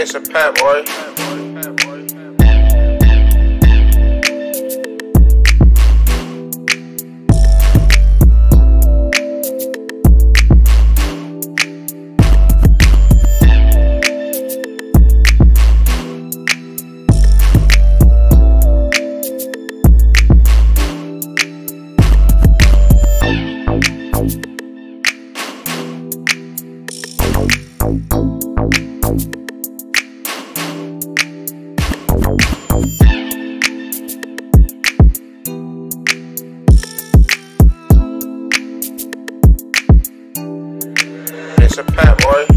this a pep, boy. a pet, boy.